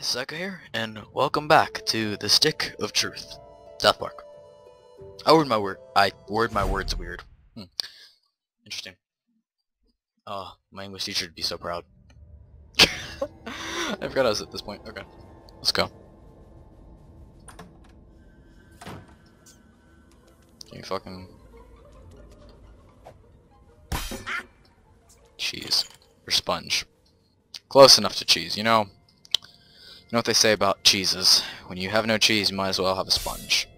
guys, here, and welcome back to the Stick of Truth, South Park. I word my word. I word my words weird. Hmm. Interesting. Oh, my English teacher would be so proud. I forgot I was at this point. Okay, let's go. Can you fucking cheese or sponge? Close enough to cheese, you know. You know what they say about cheeses. When you have no cheese, you might as well have a sponge.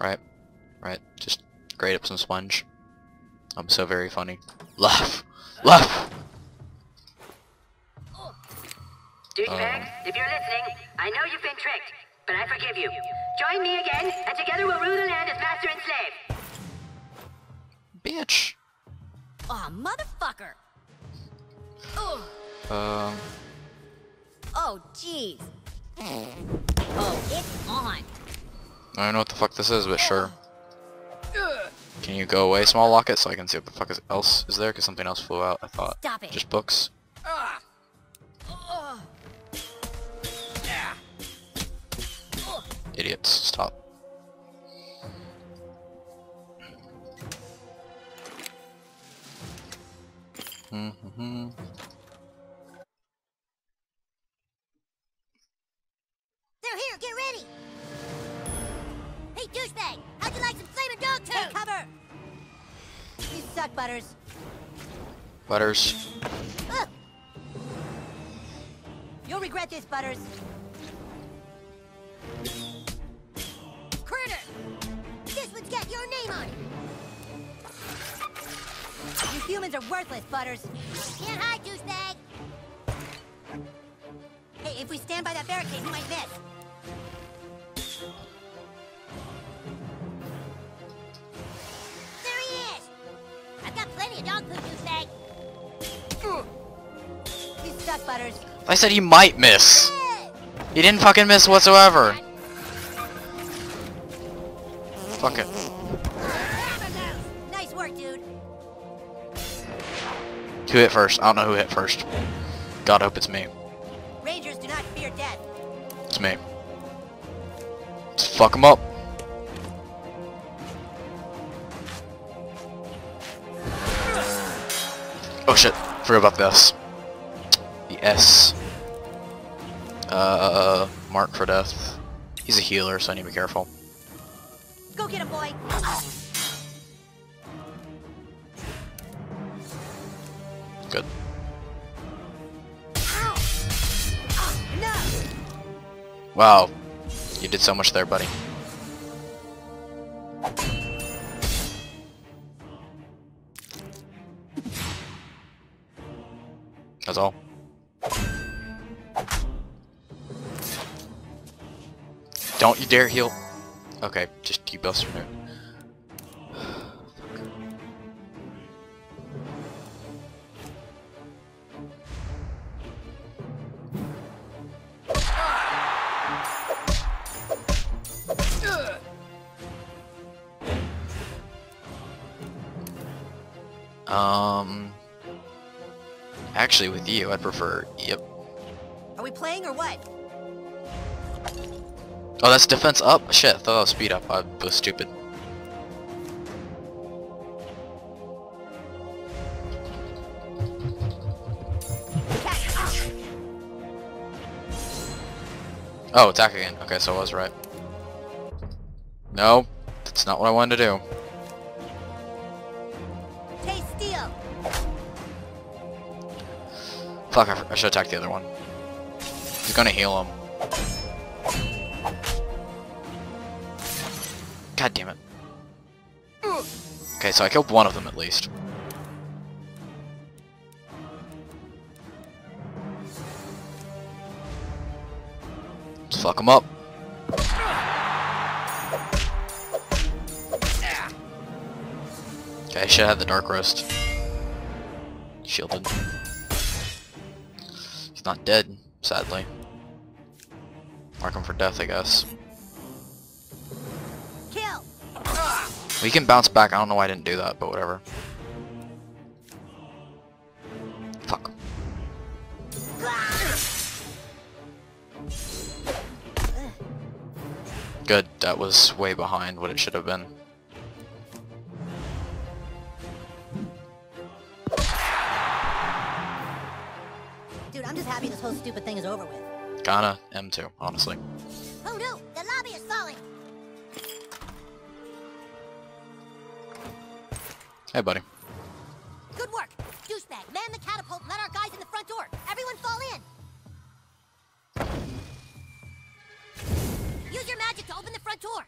Right? Right? Just grate up some sponge. I'm so very funny. Laugh! Laugh! Douchebag, if you're listening, I know you've been tricked, but I forgive you. Join me again, and together we'll rule the land as master and slave. Bitch! Aw, motherfucker! Ugh. Um... Oh, jeez. Oh, it's on. I don't know what the fuck this is, but sure. Can you go away, small locket, so I can see what the fuck is else is there? Because something else flew out, I thought. Stop it. Just books. Idiots. Stop. Mm-hmm. Butters. Butters. Ugh. You'll regret this, Butters. Critter! This one's got your name on it! You humans are worthless, Butters. Can't hide, douchebag! Hey, if we stand by that barricade, we might miss. Mm. I said he might miss. He didn't fucking miss whatsoever. Fuck it. Nice work, dude. Who hit first? I don't know who hit first. God hope it's me. Rangers do not fear death. It's me. Just fuck him up. Oh shit. Forgot about this. The S. Uh, mark for death. He's a healer, so I need to be careful. Go get him, boy. Good. Wow. You did so much there, buddy. That's all. Don't you dare heal. Okay, just keep from there. Um, actually, with you, I'd prefer. Yep. Are we playing or what? Oh, that's defense up. Shit, I thought that was speed up. I was stupid. Oh, attack again. Okay, so I was right. No, that's not what I wanted to do. Taste steel. Fuck, I, I should attack the other one. He's gonna heal him. God damn it. Okay, so I killed one of them at least. Let's fuck him up. Okay, I should have the dark roast. Shielded. He's not dead, sadly. Mark him for death, I guess. Kill. We can bounce back. I don't know why I didn't do that, but whatever. Fuck. Good, that was way behind what it should have been. Whole stupid thing is over with. Kinda M2, honestly. Oh no, the lobby is falling. Hey buddy. Good work. Douchebag, man the catapult, let our guys in the front door. Everyone fall in. Use your magic to open the front door.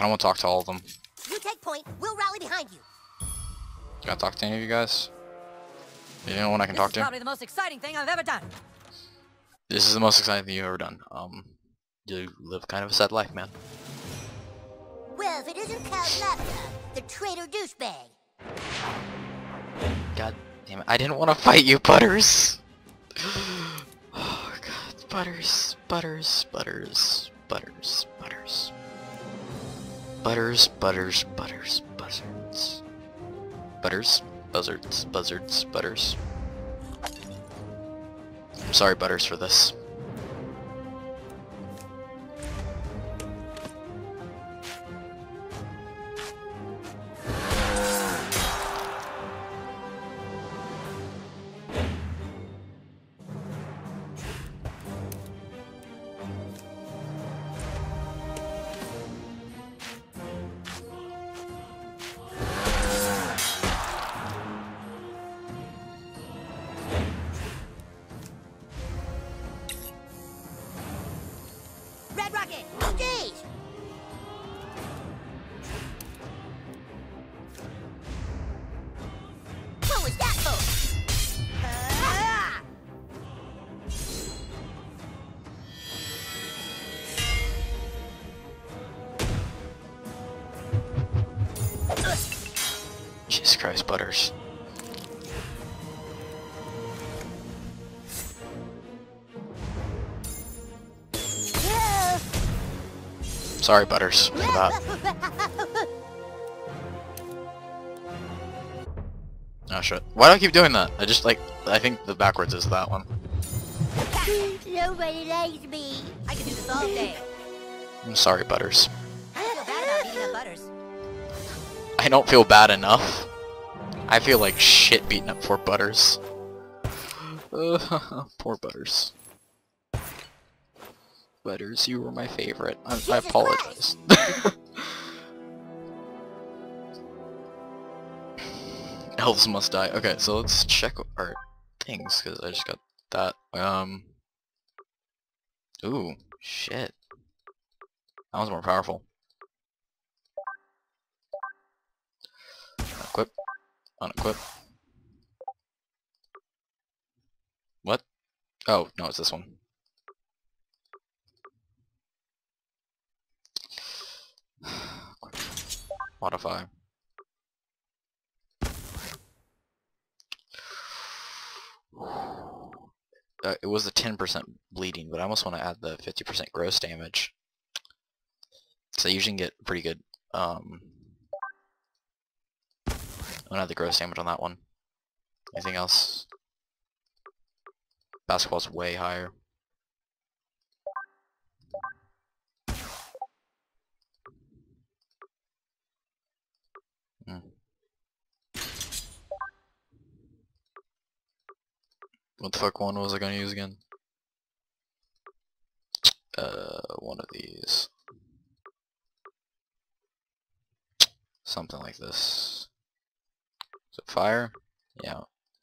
Kinda wanna talk to all of them. You take point, we'll rally behind you. Can I talk to any of you guys? You know one I can This talk is to? probably the most exciting thing I've ever done. This is the most exciting thing you've ever done. Um, you live kind of a sad life, man. Well, if it isn't Count Lapta, the traitor douchebag. God damn it. I didn't want to fight you, Butters! Oh god, Butters, Butters, Butters, Butters, Butters. Butters, Butters, Butters, Buzzards. Butters, Buzzards, Buzzards, Butters. I'm sorry, Butters, for this. Jesus Christ, Butters. Sorry, Butters, for that. Oh shit. Why do I keep doing that? I just like, I think the backwards is that one. Nobody likes me. I could do this all day. I'm sorry, Butters. I feel bad about eating up butters. I don't feel bad enough. I feel like shit beating up poor Butters. Uh, poor Butters. Butters, you were my favorite. I, I apologize. Elves must die. Okay, so let's check our things, because I just got that. Um. Ooh, shit. That one's more powerful. Equip. Unequip. What? Oh, no, it's this one. Modify. Uh, it was the 10% bleeding, but I almost want to add the 50% gross damage. So I usually get pretty good, um... The gross damage on that one. Anything else? Basketball's way higher. Hmm. What the fuck one was I gonna use again? Uh, one of these. Something like this. Fire? Yeah.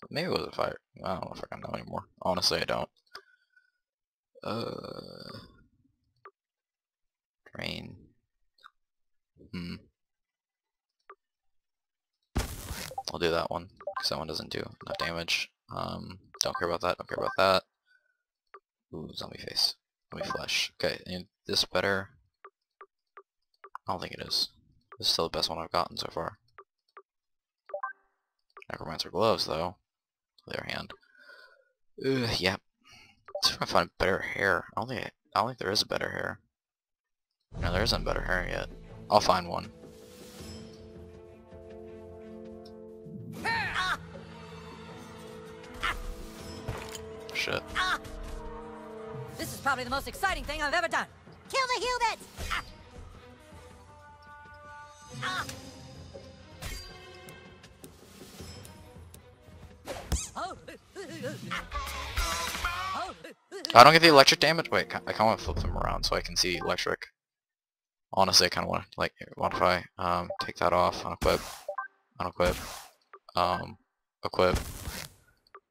Maybe it was a fire. I don't know if I can know anymore. Honestly, I don't. Uh, drain. Hmm. I'll do that one, because that one doesn't do enough damage. Um, don't care about that, don't care about that. Ooh, zombie face. Zombie flesh. Okay, and this better? I don't think it is. This is still the best one I've gotten so far. Necromancer gloves, though. On the other hand. Ugh, yeah. Let's try to find better hair. I don't think I, I don't think there is a better hair. No, there isn't better hair yet. I'll find one. Shit. This is probably the most exciting thing I've ever done. Kill the Humans! I don't get the electric damage. Wait, I kind of want to flip them around so I can see electric. Honestly, I kind of want to like modify. Um, take that off. Unequip. Unequip. Um, equip.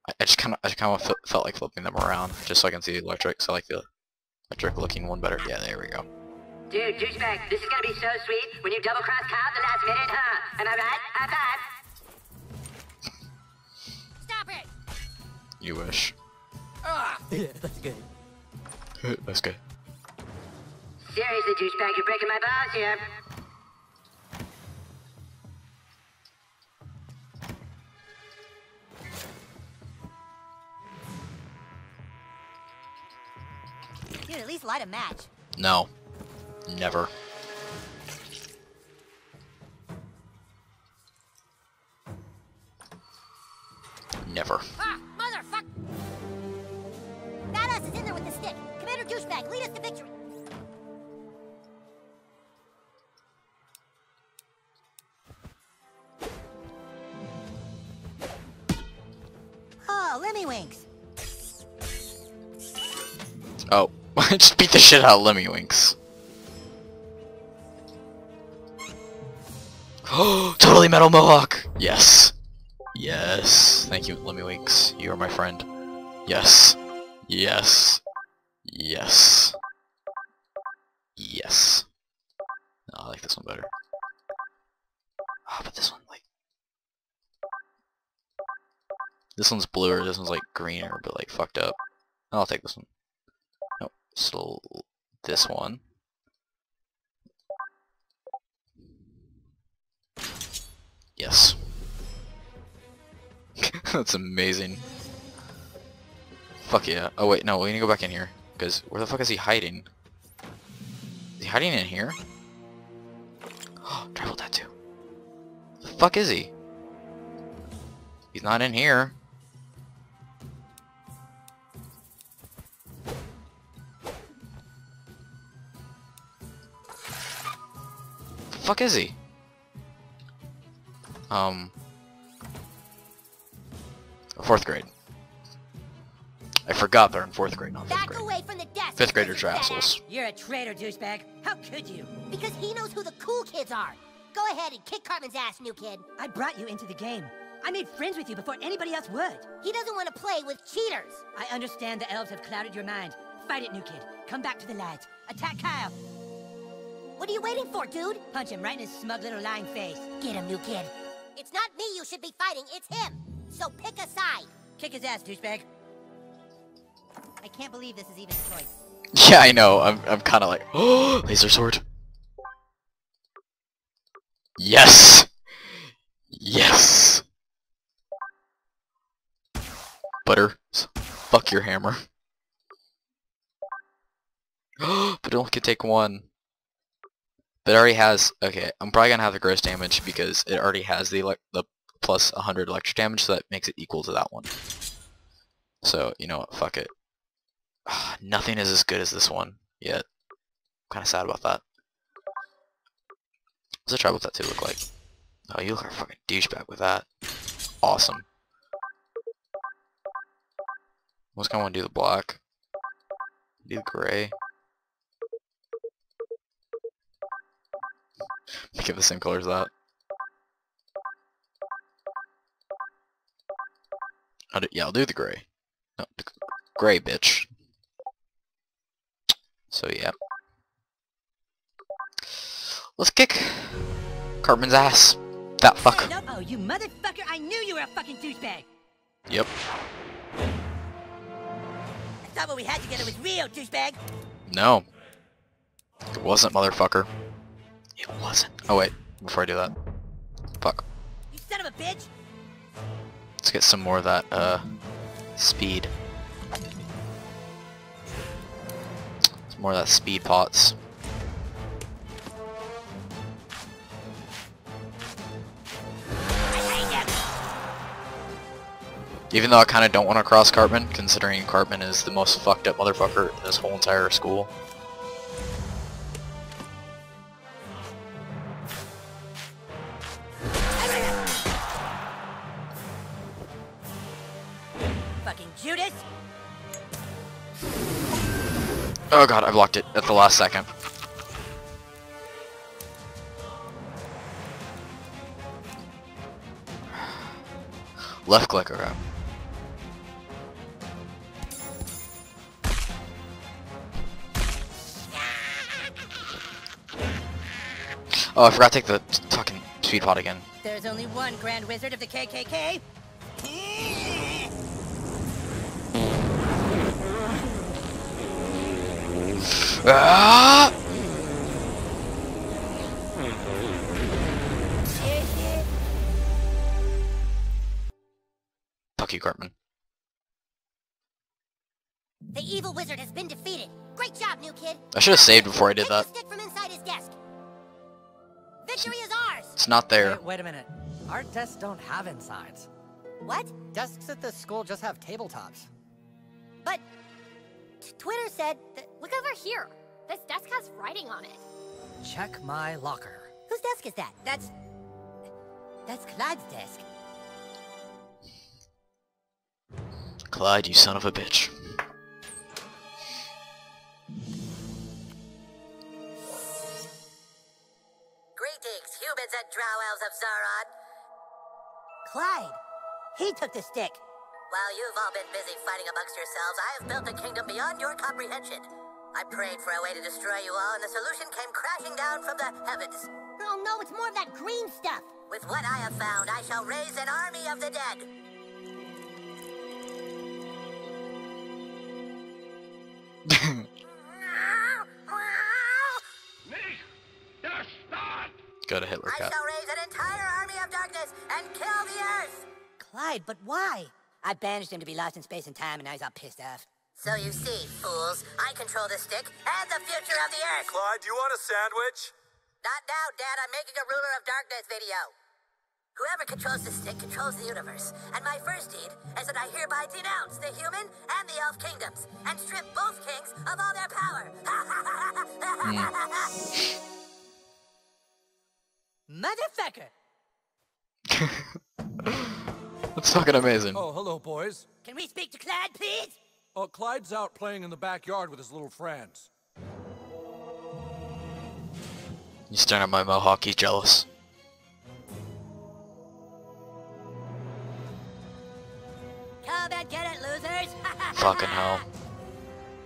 I, I just kind of, I just kind of felt like flipping them around just so I can see electric. So I like the electric looking one better. Yeah, there we go. Dude, douchebag, this is gonna be so sweet when you double cross Kyle at the last minute, huh? Am I right? High five. You wish. yeah, that's good. That's good. Seriously, douchebag, you're breaking my balls here. Dude, at least light a match. No. Never. Never. Ah, Douchebag, lead us to victory. Oh, Lemmiwinks. Oh, I just beat the shit out of Lemmiwinks. Totally metal mohawk. Yes. Yes. Thank you, Lemmiwinks. You are my friend. Yes. Yes. Yes. Yes. No, I like this one better. Ah, but this one, like... This one's bluer, this one's like greener, but like fucked up. I'll take this one. Nope. So, this one. Yes. That's amazing. Fuck yeah. Oh wait, no, we need to go back in here. Because where the fuck is he hiding? Is he hiding in here? Oh, tribal tattoo. The fuck is he? He's not in here. The fuck is he? Um, fourth grade. I forgot they're in fourth grade, not fifth Back grade. away from the desk. Fifth graders are assholes. You're a traitor, douchebag. How could you? Because he knows who the cool kids are. Go ahead and kick Cartman's ass, new kid. I brought you into the game. I made friends with you before anybody else would. He doesn't want to play with cheaters. I understand the elves have clouded your mind. Fight it, new kid. Come back to the lads. Attack Kyle. What are you waiting for, dude? Punch him right in his smug little lying face. Get him, new kid. It's not me you should be fighting, it's him. So pick a side. Kick his ass, douchebag. I can't believe this is even a choice. Yeah, I know. I'm, I'm kind of like, oh, laser sword. Yes! Yes! Butter, fuck your hammer. but it only can take one. But it already has, okay, I'm probably gonna have the gross damage because it already has the, the plus 100 electric damage, so that makes it equal to that one. So, you know what, fuck it. Nothing is as good as this one yet. I'm kind of sad about that. What's the tribal tattoo look like? Oh, you look like a fucking douchebag with that. Awesome. Let's kind of want to do the black. Do the gray. Make it the same color as that. I'll do, yeah, I'll do the gray. No, gray, bitch. So yeah. Let's kick Cartman's ass. That fuck. No, oh, you motherfucker! I knew you were a fucking douchebag. Yep. I thought what we had together was real, douchebag. No. It wasn't, motherfucker. It wasn't. Oh wait, before I do that. Fuck. You son of a bitch. Let's get some more of that, uh, speed. More of that speed pots. Even though I kind of don't want to cross Cartman, considering Cartman is the most fucked up motherfucker in this whole entire school. Oh god, I blocked it at the last second. Left click, okay. Oh, I forgot to take the fucking speed pot again. There's only one Grand Wizard of the KKK. Ah! Fuck you, Cartman. The evil wizard has been defeated. Great job, new kid. I should have saved before I did that. stick from inside his desk. Victory is ours. It's not there. Wait, wait a minute. Our desks don't have insides. What? Desks at this school just have tabletops. But Twitter said that. Look over here. This desk has writing on it. Check my locker. Whose desk is that? That's... That's Clyde's desk. Clyde, you son of a bitch. Greetings, humans and drow elves of Zaron. Clyde! He took the stick. While you've all been busy fighting amongst yourselves, I have built a kingdom beyond your comprehension. I prayed for a way to destroy you all, and the solution came crashing down from the heavens. Oh no, it's more of that green stuff. With what I have found, I shall raise an army of the dead. Go to Hitler I Cat. shall raise an entire army of darkness and kill the earth. Clyde, but why? I banished him to be lost in space and time, and now he's all pissed off. So you see, fools, I control the stick and the future of the earth. Clyde, do you want a sandwich? Not now, Dad. I'm making a ruler of darkness video. Whoever controls the stick controls the universe. And my first deed is that I hereby denounce the human and the elf kingdoms and strip both kings of all their power. Motherfucker! That's fucking amazing. Oh, hello, boys. Can we speak to Clyde, please? Oh, Clyde's out playing in the backyard with his little friends. You staring at my mohawk, he's jealous. Come and get it, losers! Fucking hell.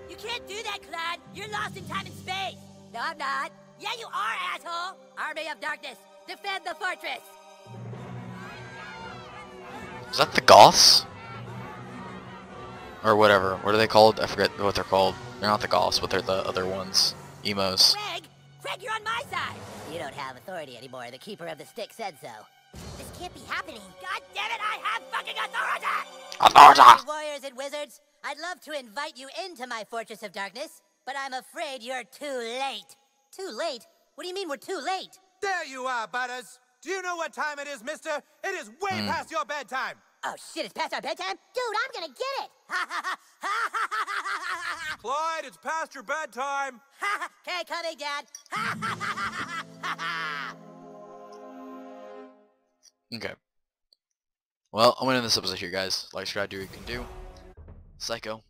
You can't do that, Clyde! You're lost in time and space! No, I'm not. Yeah, you are, asshole! Army of Darkness, defend the fortress! Is that the Goths? Or whatever. What are they called? I forget what they're called. They're not the Goths, but they're the other ones. Emos. Greg! Greg, you're on my side! You don't have authority anymore. The Keeper of the Stick said so. This can't be happening. God damn it, I have fucking authority! Authority! Warriors and wizards, I'd love to invite you into my Fortress of Darkness, but I'm afraid you're too late. Too late? What do you mean we're too late? There you are, Butters. Do you know what time it is, mister? It is way hmm. past your bedtime. Oh shit, it's past our bedtime? Dude, I'm gonna get it. Clyde, it's past your bedtime. okay, coming, Dad. Okay. Well, I'm gonna end this episode here, guys. Like, subscribe, do what you can do. Psycho, out.